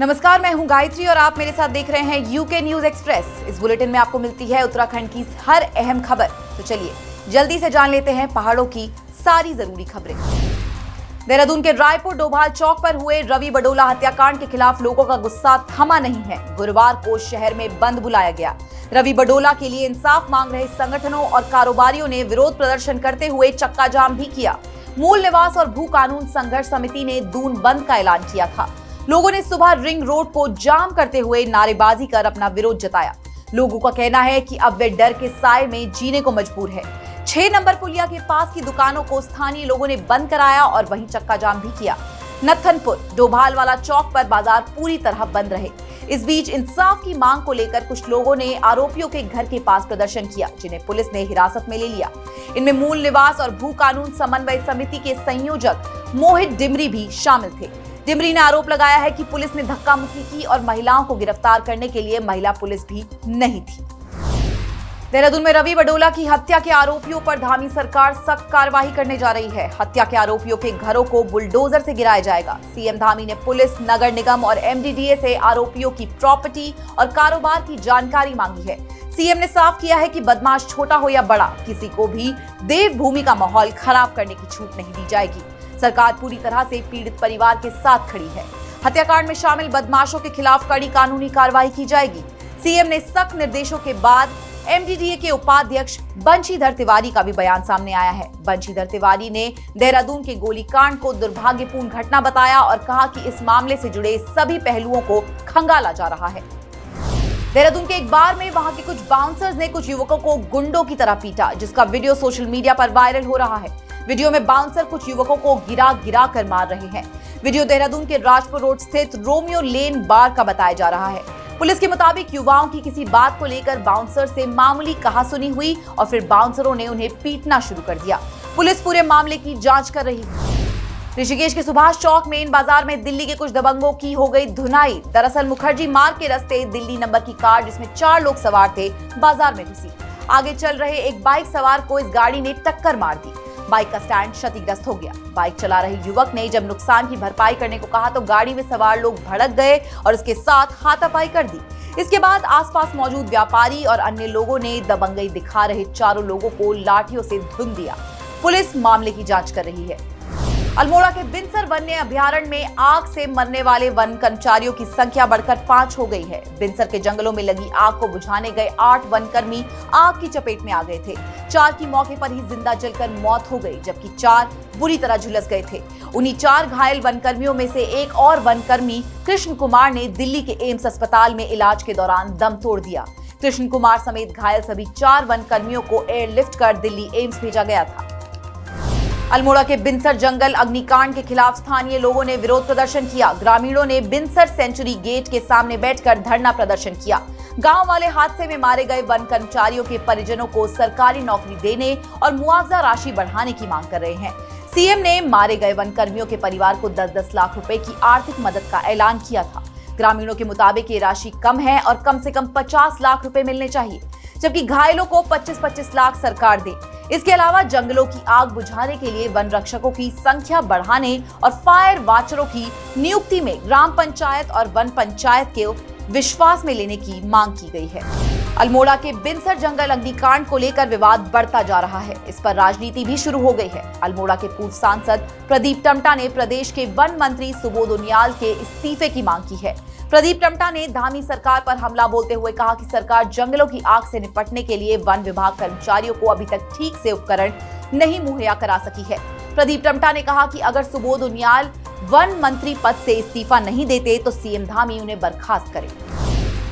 नमस्कार, मैं हूँ गायत्री और आप मेरे साथ देख रहे हैं यूके न्यूज़ एक्सप्रेस इस बुलेटिन में आपको मिलती है उत्तराखंड की हर अहम खबर। तो चलिए, जल्दी से जान लेते हैं पहाड़ों की सारी ज़रूरी खबरें। देहरादून के रायपुर डोभाल चौक पर हुए रवि बडोला हत्याकांड के खिलाफ लोगों का गुस्सा थमा नहीं है। गुरुवार को शहर में बंद बुलाया गया। रवि बडोला के लिए इंसाफ मांग रहे संगठनों और कारोबारियों ने विरोध प्रदर्शन करते हुए चक्का जाम भी किया। मूल निवास और भू कानून संघर्ष समिति ने दून बंद का ऐलान किया था। लोगों ने सुबह रिंग रोड को जाम करते हुए नारेबाजी कर अपना विरोध जताया। लोगों का कहना है कि अब वे डर के साय में जीने को मजबूर है। छह नंबर पुलिया के पास की दुकानों को स्थानीय लोगों ने बंद कराया और वहीं चक्का जाम भी किया। नथनपुर डोभाल वाला चौक पर बाज़ार पूरी तरह बंद रहे। इस बीच इंसाफ की मांग को लेकर कुछ लोगों ने आरोपियों के घर के पास प्रदर्शन किया, जिन्हें पुलिस ने हिरासत में ले लिया। इनमें मूल निवास और भू कानून समन्वय समिति के संयोजक मोहित डिमरी भी शामिल थे। डिमरी ने आरोप लगाया है कि पुलिस ने धक्का मुक्की की और महिलाओं को गिरफ़्तार करने के लिए महिला पुलिस भी नहीं थी। देहरादून में रवि बडोला की हत्या के आरोपियों पर धामी सरकार सख्त कार्रवाई करने जा रही है। हत्या के आरोपियों के घरों को बुलडोजर से गिराया जाएगा। सीएम धामी ने पुलिस, नगर निगम और एमडीडीए से आरोपियों की प्रॉपर्टी और कारोबार की जानकारी मांगी है। सीएम ने साफ़ किया है कि बदमाश छोटा हो या बड़ा, किसी को भी देवभूमि का माहौल खराब करने की छूट नहीं दी जाएगी। सरकार पूरी तरह से पीड़ित परिवार के साथ खड़ी है। हत्याकांड में शामिल बदमाशों के खिलाफ कड़ी कानूनी कार्रवाई की जाएगी। सीएम ने सख्त निर्देशों के बाद एमडीडीए के उपाध्यक्ष बंशीधर तिवारी का भी बयान सामने आया है। बंशीधर तिवारी ने देहरादून के गोलीकांड को दुर्भाग्यपूर्ण घटना बताया और कहा कि इस मामले से जुड़े सभी पहलुओं को खंगाला जा रहा है। देहरादून के एक बार में वहाँ के कुछ बाउंसर्स ने कुछ युवकों को गुंडों की तरह पीटा, जिसका वीडियो सोशल मीडिया पर वायरल हो रहा है। वीडियो में बाउंसर कुछ युवकों को गिरा गिरा कर मार रहे हैं। वीडियो देहरादून के राजपुर रोड स्थित रोमियो लेन बार का बताया जा रहा है। पुलिस के मुताबिक युवाओं की किसी बात को लेकर बाउंसर से मामूली कहासुनी हुई और फिर बाउंसरों ने उन्हें पीटना शुरू कर दिया। पुलिस पूरे मामले की जाँच कर रही है। ऋषिकेश के सुभाष चौक मेन बाज़ार में दिल्ली के कुछ दबंगों की हो गई धुनाई। दरअसल मुखर्जी मार्ग के रास्ते दिल्ली नंबर की कार जिसमें चार लोग सवार थे, बाज़ार में घुसी। आगे चल रहे एक बाइक सवार को इस गाड़ी ने टक्कर मार दी। बाइक का स्टैंड क्षतिग्रस्त हो गया। बाइक चला रहे युवक ने जब नुकसान की भरपाई करने को कहा तो गाड़ी में सवार लोग भड़क गए और उसके साथ हाथापाई कर दी। इसके बाद आसपास मौजूद व्यापारी और अन्य लोगों ने दबंगई दिखा रहे चारों लोगों को लाठियों से धुन दिया। पुलिस मामले की जाँच कर रही है। अल्मोड़ा के बिनसर वन्य अभ्यारण्य में आग से मरने वाले वन कर्मचारियों की संख्या बढ़कर पाँच हो गई है। बिनसर के जंगलों में लगी आग को बुझाने गए आठ वन कर्मी आग की चपेट में आ गए थे। चार की मौके पर ही ज़िंदा जलकर मौत हो गई, जबकि चार बुरी तरह झुलस गए थे। उन्हीं चार घायल वन कर्मियों में से एक और वन कर्मी कृष्ण कुमार, ने दिल्ली के एम्स अस्पताल में इलाज के दौरान दम तोड़ दिया। कृष्ण कुमार समेत घायल सभी चार वन कर्मियों को एयरलिफ्ट कर दिल्ली एम्स भेजा गया था। अल्मोड़ा के बिनसर जंगल अग्निकांड के खिलाफ स्थानीय लोगों ने विरोध प्रदर्शन किया। ग्रामीणों ने बिनसर सेंचुरी गेट के सामने बैठकर धरना प्रदर्शन किया। गाँव वाले हादसे में मारे गए वन कर्मचारियों के परिजनों को सरकारी नौकरी देने और मुआवजा राशि बढ़ाने की मांग कर रहे हैं। सीएम ने मारे गए वन कर्मियों के परिवार को 10-10 लाख रुपए की आर्थिक मदद का ऐलान किया था। ग्रामीणों के मुताबिक ये राशि कम है और कम से कम 50 लाख रुपए मिलने चाहिए। जबकि घायलों को 25-25 लाख सरकार दे। इसके अलावा जंगलों की आग बुझाने के लिए वन रक्षकों की संख्या बढ़ाने और फायर वाचरों की नियुक्ति में ग्राम पंचायत और वन पंचायत के विश्वास में लेने की मांग की गई है। अल्मोड़ा के बिनसर जंगल अग्निकांड को लेकर विवाद बढ़ता जा रहा है। इस पर राजनीति भी शुरू हो गई है। अल्मोड़ा के पूर्व सांसद प्रदीप टमटा ने प्रदेश के वन मंत्री सुबोध उनियाल के इस्तीफे की मांग की है। प्रदीप टमटा ने धामी सरकार पर हमला बोलते हुए कहा कि सरकार जंगलों की आग से निपटने के लिए वन विभाग कर्मचारियों को अभी तक ठीक से उपकरण नहीं मुहैया करा सकी है। प्रदीप टमटा ने कहा कि अगर सुबोध उनियाल वन मंत्री पद से इस्तीफा नहीं देते तो सीएम धामी उन्हें बर्खास्त करे।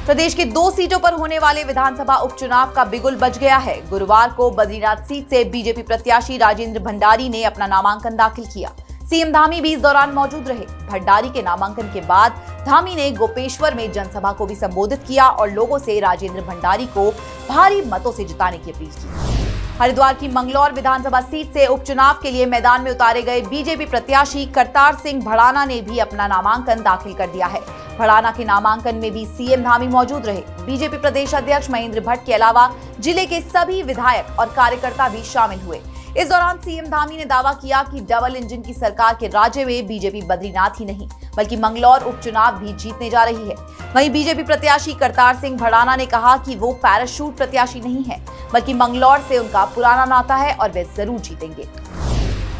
प्रदेश के दो सीटों पर होने वाले विधानसभा उपचुनाव का बिगुल बज गया है। गुरुवार को बद्रीनाथ सीट से बीजेपी प्रत्याशी राजेंद्र भंडारी ने अपना नामांकन दाखिल किया। सीएम धामी भी इस दौरान मौजूद रहे। भंडारी के नामांकन के बाद धामी ने गोपेश्वर में जनसभा को भी संबोधित किया और लोगों से राजेंद्र भंडारी को भारी मतों से जिताने की अपील की। हरिद्वार की मंगलौर विधानसभा सीट से उपचुनाव के लिए मैदान में उतारे गए बीजेपी प्रत्याशी करतार सिंह भड़ाना ने भी अपना नामांकन दाखिल कर दिया है। भड़ाना के नामांकन में भी सीएम धामी मौजूद रहे। बीजेपी प्रदेश अध्यक्ष महेंद्र भट्ट के अलावा ज़िले के सभी विधायक और कार्यकर्ता भी शामिल हुए। इस दौरान सीएम धामी ने दावा किया कि डबल इंजन की सरकार के राज्य में बीजेपी बद्रीनाथ ही नहीं, बल्कि मंगलौर उपचुनाव भी जीतने जा रही है। वहीं बीजेपी प्रत्याशी करतार सिंह भड़ाना ने कहा कि वो पैराशूट प्रत्याशी नहीं है, बल्कि मंगलौर से उनका पुराना नाता है और वे ज़रूर जीतेंगे।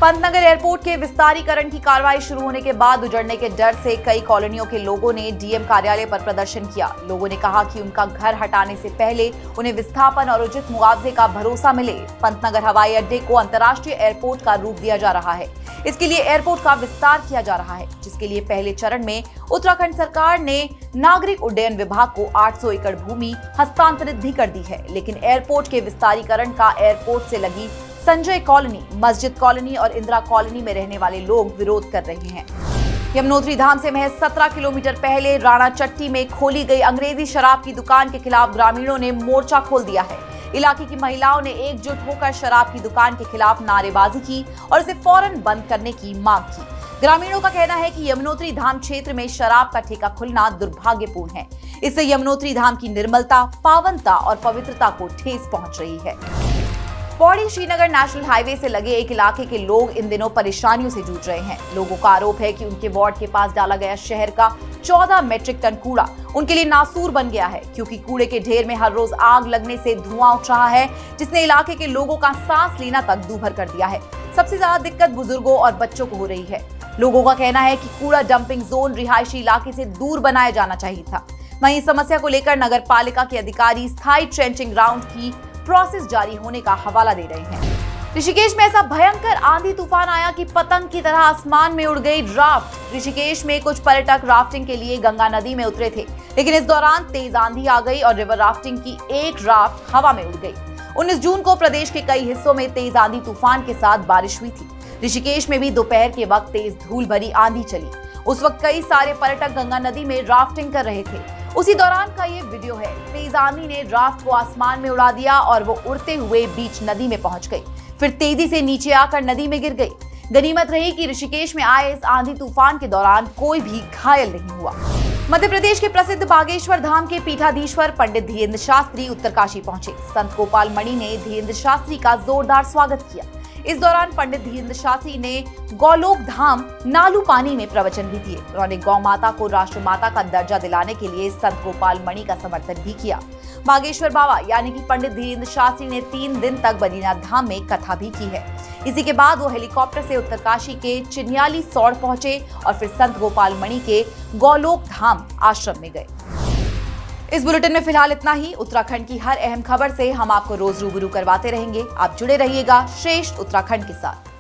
पंतनगर एयरपोर्ट के विस्तारीकरण की कार्रवाई शुरू होने के बाद उजड़ने के डर से कई कॉलोनियों के लोगों ने डीएम कार्यालय पर प्रदर्शन किया। लोगों ने कहा कि उनका घर हटाने से पहले उन्हें विस्थापन और उचित मुआवजे का भरोसा मिले। पंतनगर हवाई अड्डे को अंतर्राष्ट्रीय एयरपोर्ट का रूप दिया जा रहा है। इसके लिए एयरपोर्ट का विस्तार किया जा रहा है, जिसके लिए पहले चरण में उत्तराखंड सरकार ने नागरिक उड्डयन विभाग को 800 एकड़ भूमि हस्तांतरित भी कर दी है। लेकिन एयरपोर्ट के विस्तारीकरण का एयरपोर्ट से लगी संजय कॉलोनी, मस्जिद कॉलोनी और इंदिरा कॉलोनी में रहने वाले लोग विरोध कर रहे हैं। यमुनोत्री धाम से महज 17 किलोमीटर पहले राणा चट्टी में खोली गई अंग्रेज़ी शराब की दुकान के खिलाफ ग्रामीणों ने मोर्चा खोल दिया है। इलाके की महिलाओं ने एकजुट होकर शराब की दुकान के खिलाफ नारेबाजी की और इसे फ़ौरन बंद करने की मांग की। ग्रामीणों का कहना है कि यमुनोत्री धाम क्षेत्र में शराब का ठेका खुलना दुर्भाग्यपूर्ण है। इससे यमुनोत्री धाम की निर्मलता, पावनता और पवित्रता को ठेस पहुँच रही है। पौड़ी श्रीनगर नेशनल हाईवे से लगे एक इलाके के लोग इन दिनों परेशानियों से जूझ रहे हैं। लोगों का आरोप है कि उनके वार्ड के पास डाला गया शहर का 14 मेट्रिक टन कूड़ा उनके लिए नासूर बन गया है, क्योंकि कूड़े के ढेर में हर रोज आग लगने से धुआँ उठ रहा है, जिसने इलाके के लोगों का सांस लेना तक दूभर कर दिया है। सबसे ज़्यादा दिक्कत बुज़ुर्गों और बच्चों को हो रही है। लोगों का कहना है कि कूड़ा डंपिंग जोन रिहायशी इलाके से दूर बनाया जाना चाहिए था। वहीं समस्या को लेकर नगर पालिका के अधिकारी स्थायी ट्रेंचिंग ग्राउंड की प्रोसेस जारी होने का हवाला दे रहे हैं। ऋषिकेश में ऐसा भयंकर आंधी तूफ़ान आया कि पतंग की तरह आसमान में उड़ गई राफ्ट। ऋषिकेश में कुछ पर्यटक राफ्टिंग के लिए गंगा नदी में उतरे थे, लेकिन इस दौरान तेज आंधी आ गई और रिवर राफ्टिंग की एक राफ्ट हवा में उड़ गई। 19 जून को प्रदेश के कई हिस्सों में तेज आंधी तूफ़ान के साथ बारिश हुई थी। ऋषिकेश में भी दोपहर के वक्त तेज धूल भरी आंधी चली। उस वक्त कई सारे पर्यटक गंगा नदी में राफ्टिंग कर रहे थे। उसी दौरान का ये वीडियो है। तेज आंधी ने राफ्ट को आसमान में उड़ा दिया और वो उड़ते हुए बीच नदी में पहुँच गई। फिर तेज़ी से नीचे आकर नदी में गिर गई। गनीमत रही कि ऋषिकेश में आए इस आंधी तूफ़ान के दौरान कोई भी घायल नहीं हुआ। मध्य प्रदेश के प्रसिद्ध बागेश्वर धाम के पीठाधीश्वर पंडित धीरेन्द्र शास्त्री उत्तरकाशी पहुँचे। संत गोपाल मणि ने धीरेन्द्र शास्त्री का जोरदार स्वागत किया। इस दौरान पंडित धीरेन्द्र शास्त्री ने गौलोक धाम नालू पानी में प्रवचन भी दिए। उन्होंने गौ माता को राष्ट्र माता का दर्जा दिलाने के लिए संत गोपाल मणि का समर्थन भी किया। बागेश्वर बाबा, यानी कि पंडित धीरेन्द्र शास्त्री ने तीन दिन तक बद्रीनाथ धाम में कथा भी की है। इसी के बाद वो हेलीकॉप्टर से उत्तरकाशी के चिन्याली सौड़ पहुँचे और फिर संत गोपाल मणि के गौलोक धाम आश्रम में गए। इस बुलेटिन में फ़िलहाल इतना ही। उत्तराखंड की हर अहम खबर से हम आपको रोज रूबरू करवाते रहेंगे। आप जुड़े रहिएगा श्रेष्ठ उत्तराखंड के साथ।